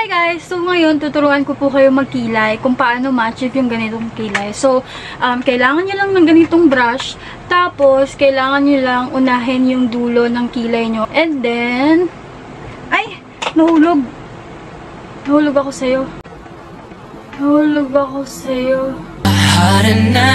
Hi guys! So ngayon, tuturuan ko po kayo magkilay kung paano ma-achieve yung ganitong kilay. So, um, kailangan nyo lang ng ganitong brush. Tapos, kailangan nyo lang unahin yung dulo ng kilay nyo. And then, ay! Nahulog! Nahulog ako sa'yo. Nahulog ako sa'yo. Haranahin kita Saan